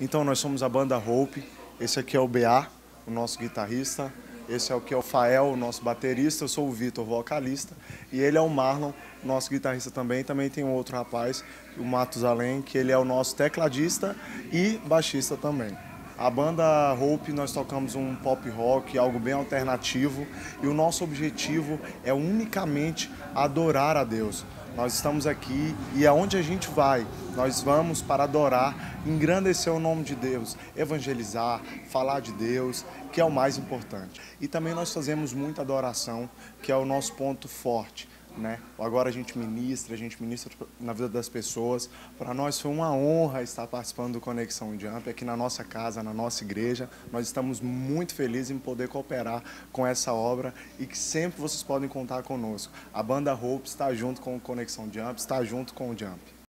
Então nós somos a banda Hope, esse aqui é o BA, o nosso guitarrista, esse é o que é o Fael, o nosso baterista, eu sou o Vitor, vocalista, e ele é o Marlon, nosso guitarrista também. Também tem um outro rapaz, o Matos Além, que ele é o nosso tecladista e baixista também. A banda Hope, nós tocamos um pop rock, algo bem alternativo, e o nosso objetivo é unicamente adorar a Deus. Nós estamos aqui e aonde a gente vai, nós vamos para adorar, engrandecer o nome de Deus, evangelizar, falar de Deus, que é o mais importante. E também nós fazemos muita adoração, que é o nosso ponto forte né? Agora a gente ministra, a gente ministra na vida das pessoas. Para nós foi uma honra estar participando do Conexão Jump aqui na nossa casa, na nossa igreja. Nós estamos muito felizes em poder cooperar com essa obra e que sempre vocês podem contar conosco. A banda Hope está junto com o Conexão Jump, está junto com o Jump.